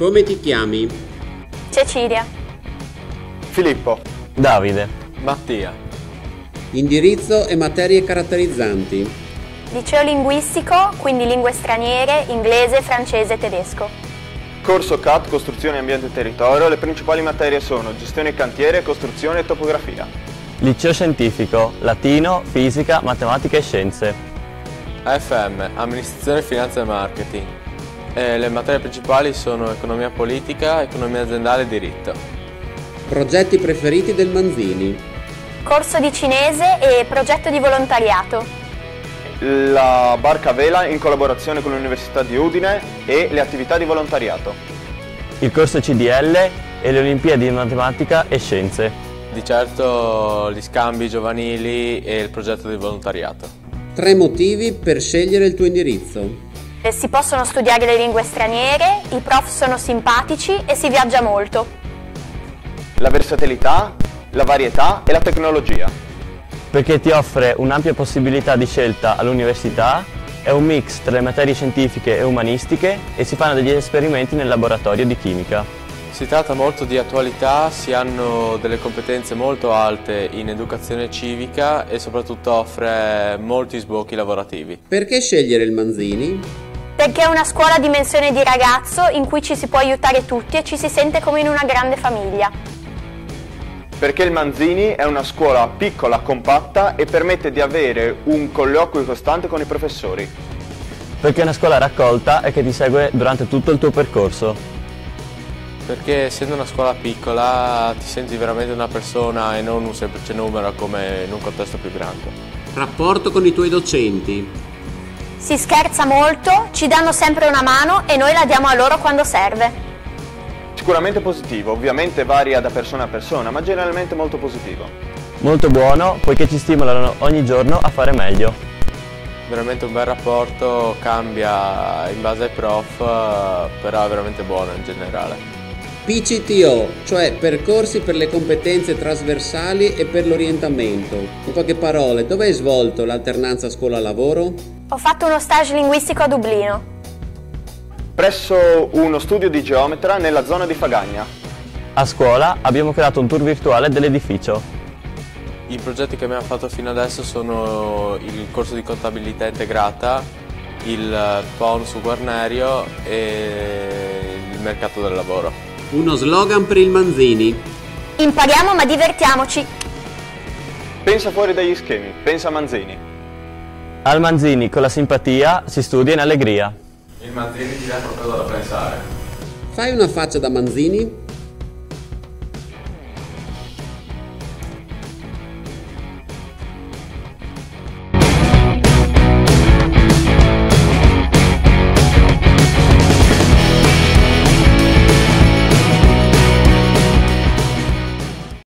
Come ti chiami? Cecilia. Filippo. Davide. Mattia. Indirizzo e materie caratterizzanti. Liceo linguistico, quindi lingue straniere, inglese, francese e tedesco. Corso CAT, costruzione, ambiente e territorio. Le principali materie sono gestione cantiere, costruzione e topografia. Liceo scientifico, latino, fisica, matematica e scienze. AFM, amministrazione, finanza e marketing. E le materie principali sono economia politica, economia aziendale e diritto. Progetti preferiti del Manzini. Corso di cinese e progetto di volontariato. La barca a vela in collaborazione con l'Università di Udine e le attività di volontariato. Il corso CDL e le Olimpiadi di matematica e scienze. Di certo gli scambi giovanili e il progetto di volontariato. Tre motivi per scegliere il tuo indirizzo. Eh, Si possono studiare le lingue straniere, i prof sono simpatici e si viaggia molto. La versatilità, la varietà e la tecnologia. Perché ti offre un'ampia possibilità di scelta all'università, è un mix tra le materie scientifiche e umanistiche e si fanno degli esperimenti nel laboratorio di chimica. Si tratta molto di attualità, si hanno delle competenze molto alte in educazione civica e soprattutto offre molti sbocchi lavorativi. Perché scegliere il Manzini? Perché è una scuola a dimensione di ragazzo in cui ci si può aiutare tutti e ci si sente come in una grande famiglia. Perché il Manzini è una scuola piccola, compatta e permette di avere un colloquio costante con i professori. Perché è una scuola raccolta e che ti segue durante tutto il tuo percorso. Perché essendo una scuola piccola ti senti veramente una persona e non un semplice numero come in un contesto più grande. Rapporto con i tuoi docenti. Si scherza molto, ci danno sempre una mano e noi la diamo a loro quando serve. Sicuramente positivo, ovviamente varia da persona a persona, ma generalmente molto positivo. Molto buono poiché ci stimolano ogni giorno a fare meglio. Veramente un bel rapporto, cambia in base ai prof, eh, però è veramente buono in generale. PCTO, cioè percorsi per le competenze trasversali e per l'orientamento. In poche parole, dove hai svolto l'alternanza scuola-lavoro? Ho fatto uno stage linguistico a Dublino. Presso uno studio di geometra nella zona di Fagagna. A scuola abbiamo creato un tour virtuale dell'edificio. I progetti che abbiamo fatto fino adesso sono il corso di contabilità integrata, il PON su Guarnerio e il mercato del lavoro. Uno slogan per il Manzini. Impariamo ma divertiamoci. Pensa fuori dagli schemi, pensa Manzini. Al Manzini con la simpatia si studia in allegria. Il Manzini ti dà qualcosa da pensare. Fai una faccia da Manzini